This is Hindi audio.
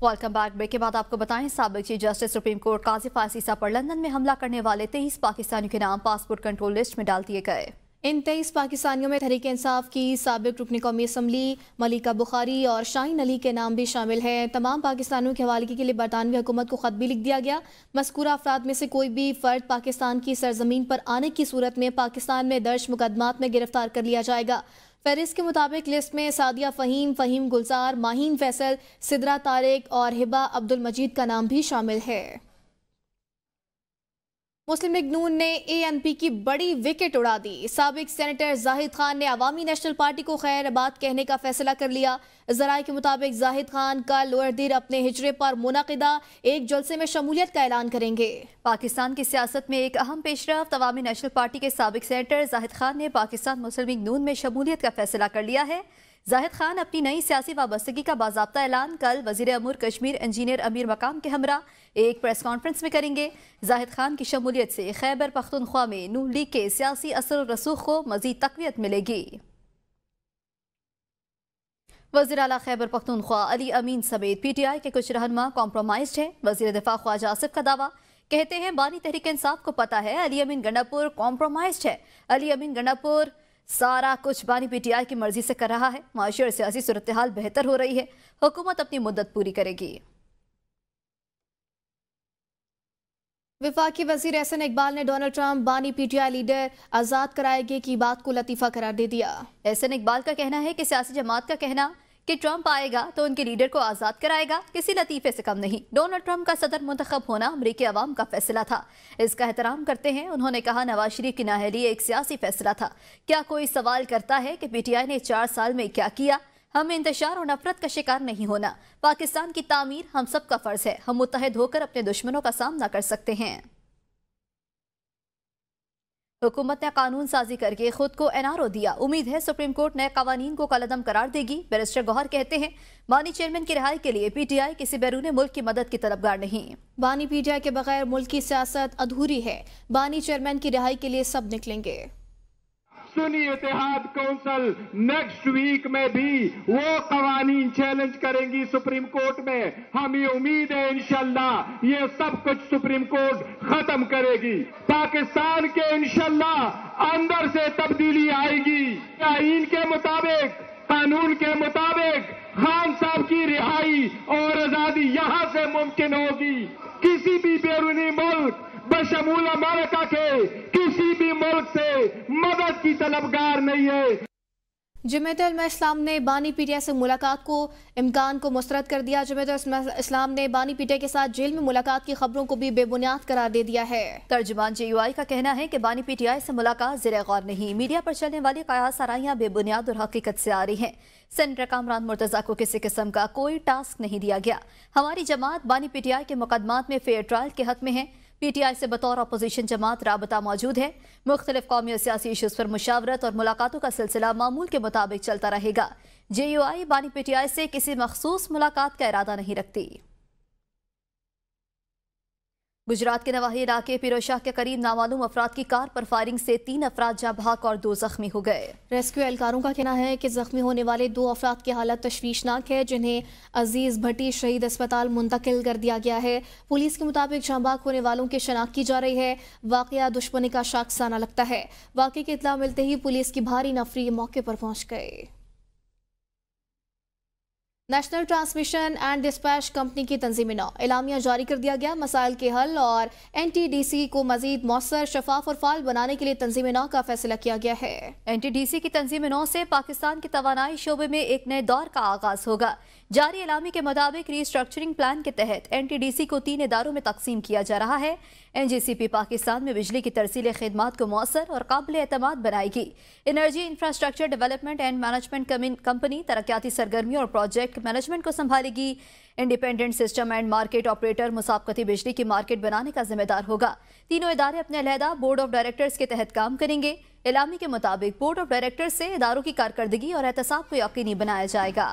वेलकम बैक ब्रेक के बाद आपको बताएँ, सबक chief justice supreme court Qazi फासीसा पर लंदन में हमला करने वाले तेईस पाकिस्तानियों के नाम पासपोर्ट कंट्रोल लिस्ट में डाल दिए गए। इन तेईस पाकिस्तानियों में तहरीक इंसाफ की, सबक रुकनी कौमी असम्बली, मलिका बुखारी और शाहीन अली के नाम भी शामिल हैं। तमाम पाकिस्तानियों के हवाले के लिए बरतानवी हुकूमत को ख़त भी लिख दिया गया। मस्कूरा अफराद में से कोई भी फ़र्द पाकिस्तान की सरजमीन पर आने की सूरत में पाकिस्तान में दर्ज मुकदमात में गिरफ़्तार कर लिया जाएगा। फहरिस्त के मुताबिक लिस्ट में सादिया फ़हीम फ़हीम गुलजार माहीन फैसल, सिदरा तारिक और हिबा अब्दुल मजीद का नाम भी शामिल है। मुस्लिम लीग नून ने ए एन पी की बड़ी विकेट उड़ा दी। सबक सेनेटर जाहिद खान ने अवामी नेशनल पार्टी को खैरबाद कहने का फैसला कर लिया। जराये के मुताबिक जाहिद खान का लोअर दिर अपने हिजरे पर मुनदा एक जलसे में शमूलियत का ऐलान करेंगे। पाकिस्तान की सियासत में एक अहम पेशरफ अवामी नेशनल पार्टी के सबक सेनेटर जाहिद खान ने पाकिस्तान मुस्लिम लीग नून में शमूलियत का फैसला कर लिया है। जाहिद खान अपनी नई सियासी वाबस्तगी का बाबा ऐलान कल वज़ीर अमूर कश्मीर इंजीनियर अमीर मकाम के हमरा एक प्रेस कॉन्फ्रेंस में करेंगे। जाहिद खान की शमूलियत से खैबर पख्तनख्वा में नू लीग के सियासी असर रसूख को मजीद तकवीत मिलेगी। वज़ीर अला खैबर पख्तनख्वा अली अमीन समेत पी टी आई के कुछ रहनमा कॉम्प्रोमाइज हैं। वज़ीर दिफा ख्वाजा आसिफ का दावा, कहते हैं बानी तहरीक इंसाफ को पता है अली अमीन गंडापुर कॉम्प्रोमाइज है। अली अमीन गंडापुर सारा कुछ बानी पीटीआई की मर्ज़ी से कर रहा है। माशी और सियासी सूरत हाल बेहतर हो रही है। हुकूमत अपनी मुद्दत पूरी करेगी। विफाकी वज़ीर एहसन इकबाल ने डोनाल्ड ट्रंप बानी पीटीआई लीडर आज़ाद कराएगी की बात को लतीफ़ा करार दे दिया। एहसन इकबाल का कहना है कि सियासी जमात का कहना कि ट्रंप आएगा तो उनके लीडर को आज़ाद कराएगा, किसी लतीफ़े से कम नहीं। डोनाल्ड ट्रंप का सदर मुंतखब होना अमरीकी आवाम का फैसला था। इसका एहतराम करते हैं, उन्होंने कहा नवाज़ शरीफ की नाहली एक सियासी फैसला था। क्या कोई सवाल करता है कि पीटीआई ने चार साल में क्या किया? हमें इंतज़ार और नफरत का शिकार नहीं होना। पाकिस्तान की तामीर हम सब का फ़र्ज़ है। हम मुतहद होकर अपने दुश्मनों का सामना कर सकते हैं। हुकूमत ने कानून साजी करके खुद को एनआरओ दिया। उम्मीद है सुप्रीम कोर्ट नए कवानीन को कलदम करार देगी। बैरिस्टर गौहर कहते हैं, बानी चेयरमैन की रिहाई के लिए पीटीआई किसी बैरून मुल्क की मदद की तलबगार नहीं। बानी पीटीआई के बगैर मुल्क की सियासत अधूरी है। बानी चेयरमैन की रिहाई के लिए सब निकलेंगे। सुनी इतिहाद काउंसिल नेक्स्ट वीक में भी वो कवानीन चैलेंज करेंगी सुप्रीम कोर्ट में। हम ये उम्मीद है इनशाला ये सब कुछ सुप्रीम कोर्ट खत्म करेगी। पाकिस्तान के इनशाला अंदर से तब्दीली आएगी। आइन के मुताबिक, कानून के मुताबिक खान साहब की रिहाई और आज़ादी यहाँ से मुमकिन होगी। किसी भी बैरूनी बशमूल अमेरिका के किसी भी मुल्क से मदद की तलबगार नहीं है। जमयत इस्लाम ने बानी पीटिया से मुलाकात को इम्कान को मुस्तरद कर दिया। जमयत इस्लाम ने बानी पीटिया के साथ जेल में मुलाकात की खबरों को भी बेबुनियाद करार दे दिया है। तर्जुमान जे यू आई का कहना है कि बानी पीटीआई से मुलाकात जिर गौर नहीं। मीडिया पर चलने वाली कयास आराइयाँ बेबुनियाद और हकीकत से आ रही हैं। सेनेटर कामरान मुर्तजा को किसी किस्म का कोई टास्क नहीं दिया गया। हमारी जमात बानी पीटीआई के मुकदमात में फेयर ट्रायल के हक में है। पी टी आई से बतौर अपोजिशन जमात रबता मौजूद है। मुख्तलिफ़ कौमी और सियासी इशूज़ पर मुशावरत और मुलाकातों का सिलसिला मामूल के मुताबिक चलता रहेगा। जे यू आई बानी पी टी आई से किसी मखसूस मुलाकात का इरादा नहीं रखती। गुजरात के नवाही इलाके पिरोशाह के करीब नामालूम अफराद की कार पर फायरिंग से तीन अफराद जा भाग और दो जख्मी हो गए। रेस्क्यू एहलकारों का कहना है कि जख्मी होने वाले दो अफराद की हालत तशवीशनाक है, जिन्हें अज़ीज़ भट्टी शहीद अस्पताल मुंतकिल कर दिया गया है। पुलिस के मुताबिक भाग होने वालों की शनाख्त की जा रही है। वाकया दुश्मनी का शाखसाना लगता है। वाकई की इतला मिलते ही पुलिस की भारी नफरी मौके पर पहुँच गए national transmission and dispatch company की तंजीमी नौ। एलामिया जारी कर दिया गया। मसाइल के हल और एन टी डी सी को मजीद मौसर, शफाफ और फाल बनाने के लिए तंजीम नौ का फैसला किया गया है। एन टी डी सी की तंजीम नौ से पाकिस्तान के तोानाई शोबे में एक नए दौर का आगाज़ होगा। जारी एलामी के मुताबिक रिस्ट्रक्चरिंग प्लान के तहत एन टी डी सी को तीन इदारों में तकसीम किया जा रहा है। N G C P Pakistan में बिजली की तरसील खदमात को मौसर और काबिल अतमाद बनाएगी। Energy infrastructure development and management company, तरक्याती सरगर्मियों और प्रोजेक्ट मैनेजमेंट को संभालेगी। Independent system and market operator मुसाबकती बिजली की मार्केट बनाने का जिम्मेदार होगा। तीनों इदारे अपने अलहदा बोर्ड ऑफ़ डायरेक्टर्स के तहत काम करेंगे। इलामी के मुताबिक बोर्ड ऑफ़ डायरेक्टर्स से इदारों की कारकर्दगी और एहतसाब को यकीनी बनाया जाएगा।